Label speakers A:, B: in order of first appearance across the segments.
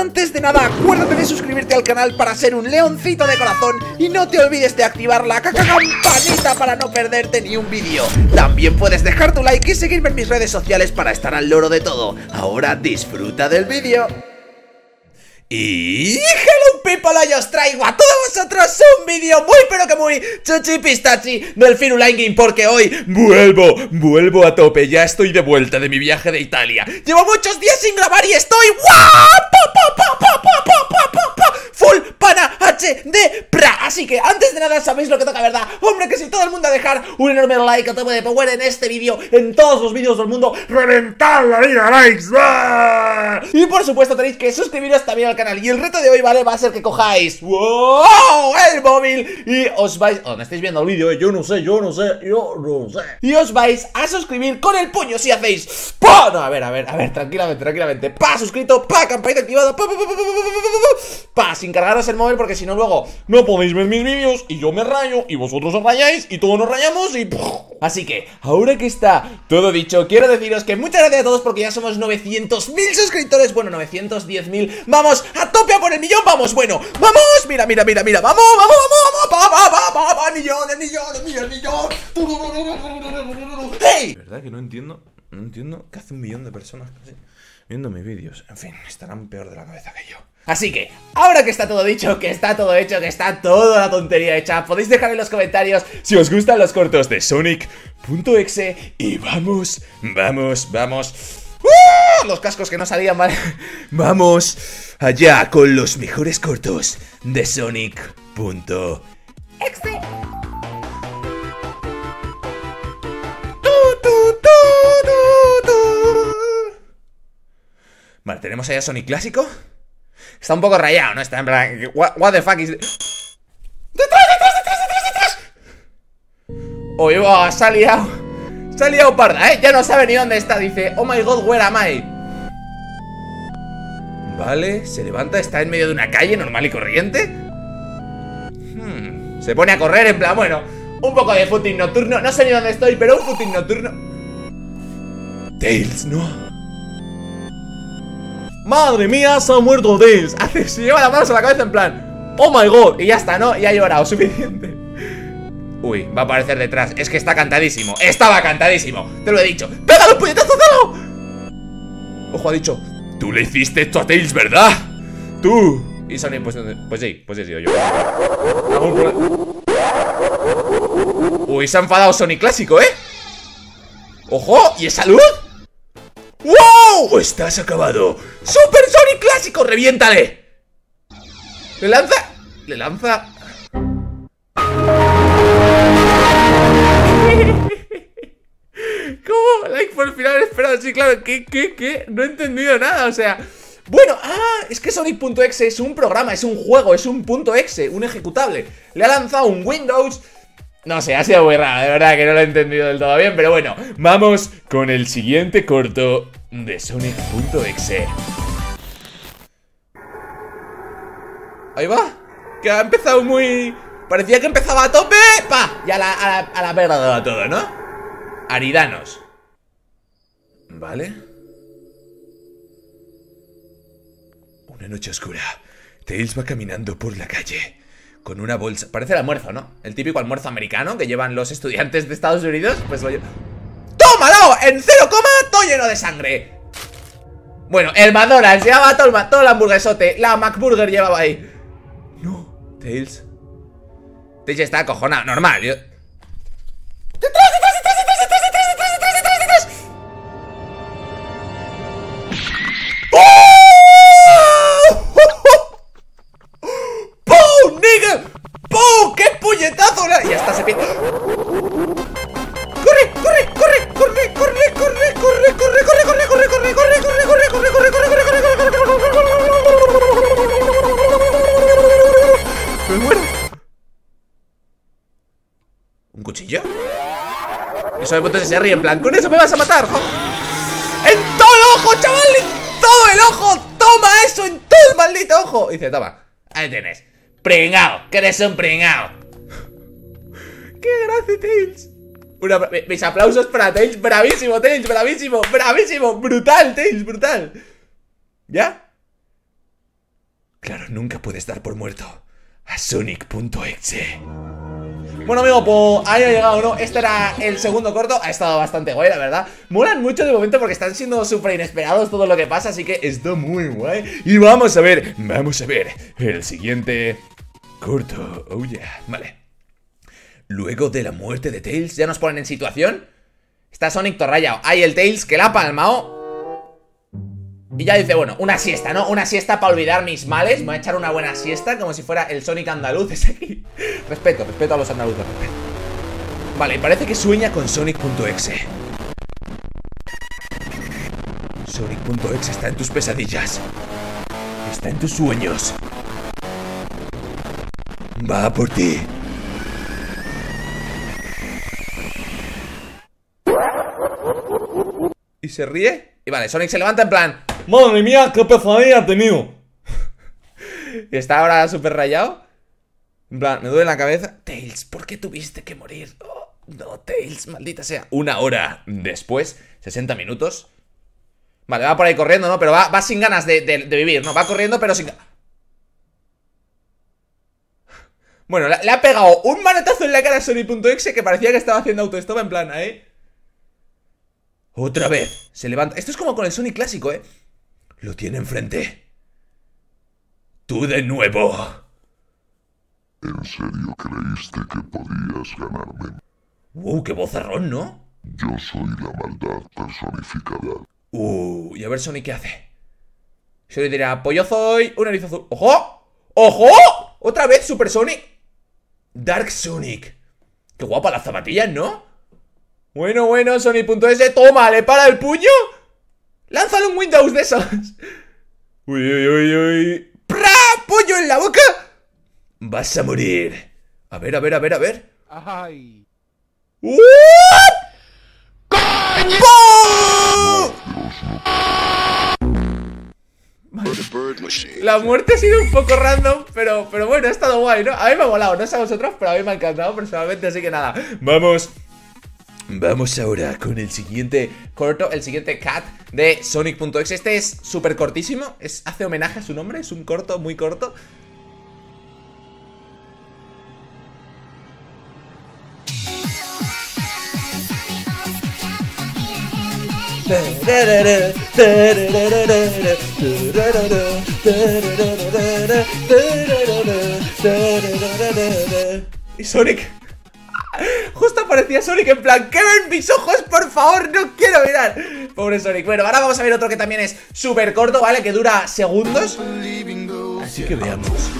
A: Antes de nada, acuérdate de suscribirte al canal para ser un leoncito de corazón y no te olvides de activar la caca campanita para no perderte ni un vídeo. También puedes dejar tu like y seguirme en mis redes sociales para estar al loro de todo. Ahora disfruta del vídeo. Y hello people, hoy os traigo a todos vosotros un vídeo muy pero que muy chuchi pistachi del Firuline Game porque hoy vuelvo, vuelvo a tope, ya estoy de vuelta de mi viaje de Italia Llevo muchos días sin grabar y estoy full noche de Así que antes de nada sabéis lo que toca, ¿verdad? Hombre, que si todo el mundo a dejar un enorme like a tope de power en este vídeo, en todos los vídeos del mundo, reventar la vida likes Y por supuesto tenéis que suscribiros también al canal Y el reto de hoy, ¿vale? Va a ser que cojáis. El móvil Y os vais... Oh, estáis viendo el vídeo, ¿eh? Yo no sé, yo no sé, yo no sé Y os vais a suscribir con el puño si hacéis ¡Pa! No, a ver, a ver, a ver, tranquilamente, tranquilamente Pa, suscrito, pa, campanita activada pa, pa, sin cargaros el móvil porque si no luego no podéis ver mis vídeos Y yo me rayo y vosotros os rayáis Y todos nos rayamos y... Así que, ahora que está todo dicho Quiero deciros que muchas gracias a todos porque ya somos 900.000 suscriptores. Bueno, 910.000 Vamos a tope a por el millón, vamos, bueno ¡Vamos! Mira, mira, mira, mira, vamos, vamos, vamos, vamos, va, va, va, va, millones, millones, millones, millones ¡Hey! ¿Verdad que no entiendo? No entiendo que hace un millón de personas casi viendo mis vídeos. En fin, estarán peor de la cabeza que yo Así que, ahora que está todo dicho, que está todo hecho, que está toda la tontería hecha Podéis dejar en los comentarios si os gustan los cortos de Sonic.exe Y vamos, vamos, vamos ¡Uh! Los cascos que no salían, ¿vale? Vamos allá con los mejores cortos de Sonic.exe Vale, tenemos allá Sonic clásico Está un poco rayado, ¿no? Está en plan... What, the fuck is... ¡Detrás, detrás, detrás, detrás, detrás! Uy, va, se ha liado Se parda, ¿eh? Ya no sabe ni dónde está Dice, oh my god, where am I? Vale, se levanta, está en medio de una calle normal y corriente hmm, Se pone a correr en plan, bueno Un poco de footing nocturno No sé ni dónde estoy, pero un footing nocturno Tails, no Madre mía, se ha muerto Tails Hace, se lleva la mano a la cabeza en plan Oh my god, y ya está, ¿no? Y ha llorado, suficiente Uy, va a aparecer detrás Es que está cantadísimo, estaba cantadísimo Te lo he dicho, ¡pégalo, puñetazo, dalo! Ojo, ha dicho Tú le hiciste esto a Tails, ¿verdad? Tú Y Sonic, pues, pues sí, pues he sido yo Uy, se ha enfadado Sonic clásico, ¿eh? ¡Ojo! ¿Y esa luz? ¡Wow! Estás acabado ¡Super Sonic clásico! ¡Reviéntale! Le lanza... Le lanza... ¿Cómo? Like por el final esperado Sí, claro, ¿qué, qué, qué? No he entendido nada, o sea... Bueno, ah, es que Sonic.exe es un programa, es un juego, es un punto .exe, un ejecutable Le ha lanzado un Windows no sé, ha sido muy raro, de verdad que no lo he entendido del todo bien Pero bueno, vamos con el siguiente corto de Sonic.exe Ahí va Que ha empezado muy... Parecía que empezaba a tope ¡Pa! Y a la, a la, a todo, ¿no? Aridanos Vale Una noche oscura Tails va caminando por la calle con una bolsa. Parece el almuerzo, ¿no? El típico almuerzo americano que llevan los estudiantes de Estados Unidos. Pues lo ¡Tómalo! En cero coma, todo lleno de sangre. Bueno, el McDonald's llevaba todo el, todo el hamburguesote. La McBurger llevaba ahí. No, Tails. Tails está acojonado, normal. Yo... Eso de se ríe en plan, con eso me vas a matar. ¡En todo el ojo, chaval! ¡En todo el ojo! ¡Toma eso en todo el maldito ojo! dice, toma, ahí tienes. Pringao, que eres un pringao. ¡Qué gracia, Tails! mis aplausos para Tails. Bravísimo, Tails, bravísimo, bravísimo. Brutal, Tails, brutal. ¿Ya? nunca puedes dar por muerto a Sonic.exe. Bueno, amigo, pues ahí ha llegado, ¿no? Este era el segundo corto. Ha estado bastante guay, la verdad. Molan mucho de momento porque están siendo súper inesperados todo lo que pasa. Así que está muy guay. Y vamos a ver, vamos a ver el siguiente corto. Oh, yeah. Vale. Luego de la muerte de Tails, ya nos ponen en situación. Está Sonic Torrayao. Hay el Tails que la ha palmado. Y ya dice, bueno, una siesta, ¿no? Una siesta para olvidar mis males. Me voy a echar una buena siesta Como si fuera el Sonic andaluz Respeto, respeto a los andaluces. Vale, parece que sueña con Sonic.exe Sonic.exe está en tus pesadillas. Está en tus sueños. Va por ti. Y se ríe. Y vale, Sonic se levanta en plan
B: Madre mía, qué pesadilla ha tenido.
A: Está ahora súper rayado. En plan, me duele la cabeza. Tails, ¿por qué tuviste que morir? Oh, no, Tails, maldita sea. Una hora después, 60 minutos. Vale, va por ahí corriendo, ¿no? Pero va, sin ganas de, vivir, ¿no? Va corriendo, pero sin... Bueno, le, ha pegado un manotazo en la cara a Sony.exe que parecía que estaba haciendo autostop en plan, ¿eh? Otra vez. Se levanta. Esto es como con el Sony clásico, ¿eh? Lo tiene enfrente. Tú de nuevo.
C: ¿En serio creíste que podías ganarme?
A: Uh, qué vozarrón, ¿no?
C: Yo soy la maldad personificada.
A: Uh, y a ver Sonic qué hace. Sonic dirá, pollo soy, un erizo azul. ¡Ojo! ¡Ojo! Otra vez Super Sonic. Dark Sonic. Qué guapa las zapatillas, ¿no? Bueno, bueno, Sonic.es, toma, le para el puño. ¡Lánzale un Windows de esos! ¡Uy, uy, uy, uy! ¡Pra! ¡Pollo en la boca! Vas a morir. A ver, a ver, a ver, a ver. ¡Ay! La muerte ha sido un poco random, pero, pero bueno, ha estado guay, ¿no? A mí me ha volado, no sé a vosotros, pero a mí me ha encantado personalmente, así que nada, vamos Vamos ahora con el siguiente corto, el siguiente cat de Sonic.exe Este es súper cortísimo, es, hace homenaje a su nombre, es un corto muy corto. Sonic Justo aparecía Sonic en plan, ¡que ven mis ojos, por favor! ¡No quiero mirar! Pobre Sonic. Bueno, ahora vamos a ver otro que también es súper corto, ¿vale? Que dura segundos. Así que veamos.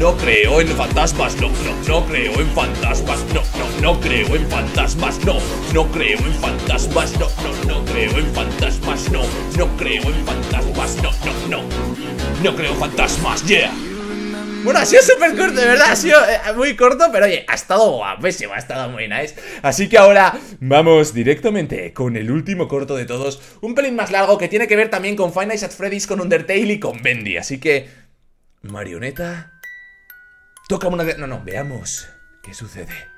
A: No creo en fantasmas, no, no, no creo en fantasmas, no, no, no creo en fantasmas, no, no creo en fantasmas, no, no, no creo en fantasmas, no, no creo en fantasmas, no, no, no, no creo en fantasmas, yeah. Bueno, ha sido súper corto, de verdad, ha sido eh, muy corto, pero oye, ha estado guapísimo, ha estado muy nice. Así que ahora vamos directamente con el último corto de todos, un pelín más largo que tiene que ver también con Final at Freddy's, con Undertale y con Bendy. Así que, marioneta, toca una de... No, no, veamos qué sucede.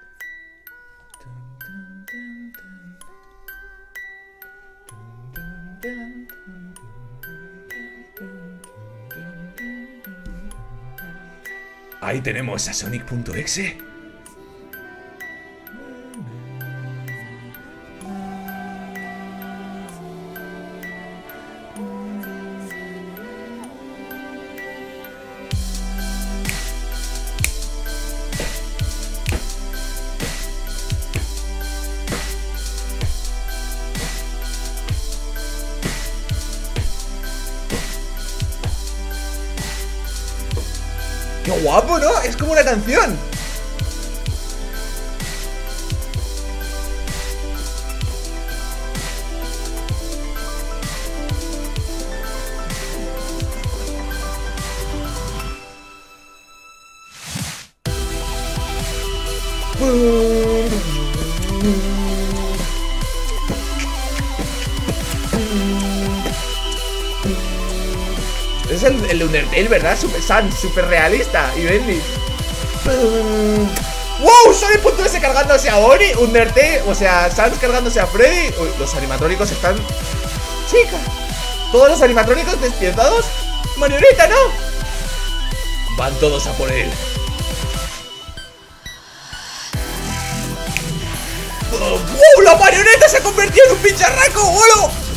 A: Ahí tenemos a Sonic.exe guapo, ¿no? Es como una canción. Es el, el Undertale, ¿verdad? Super Sun, super realista y Bendy. ¡Wow! Sonic.s cargándose a Ori, Undertale, o sea, Sans cargándose a Freddy. los animatrónicos están. ¡Chica! Todos los animatrónicos despiertados. ¡Marioneta, no! Van todos a por él. ¡Oh, ¡Wow! ¡La marioneta se ha convertido en un pincharraco! ¡Holo!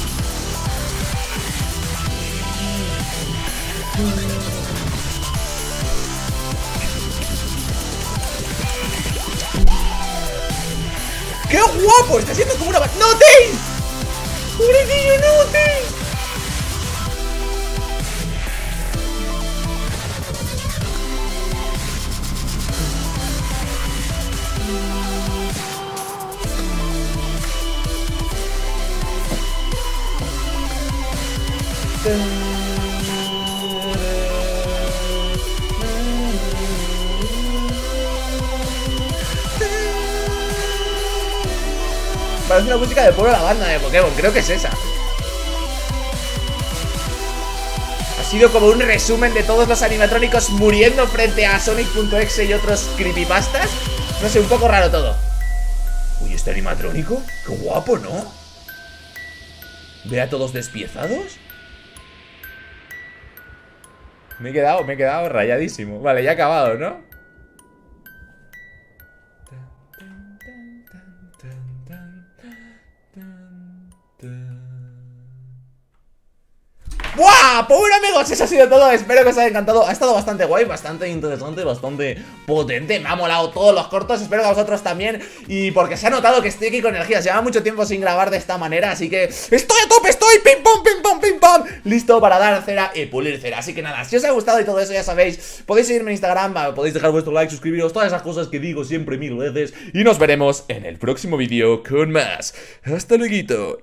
A: ¡Qué guapo! Está siendo como una... ¡No, Tails! ¡Pobrecillo, no, Parece una música de pueblo la banda de Pokémon, creo que es esa. Ha sido como un resumen de todos los animatrónicos muriendo frente a Sonic.exe y otros creepypastas. No sé, un poco raro todo. Uy, ¿este animatrónico? Qué guapo, ¿no? ¿Ve a todos despiezados? Me he quedado, me he quedado rayadísimo. Vale, ya ha acabado, ¿no? Bueno amigos, eso ha sido todo. Espero que os haya encantado. Ha estado bastante guay, bastante interesante, bastante potente. Me ha molado todos los cortos Espero que a vosotros también. Y porque se ha notado que estoy aquí con energías. Lleva mucho tiempo sin grabar de esta manera Así que estoy a tope, estoy pim pom, pim pom, pim pom Listo para dar cera y pulir cera. Así que nada, si os ha gustado y todo eso ya sabéis Podéis seguirme en Instagram, podéis dejar vuestro like, suscribiros Todas esas cosas que digo siempre mil veces. Y nos veremos en el próximo vídeo con más. Hasta luego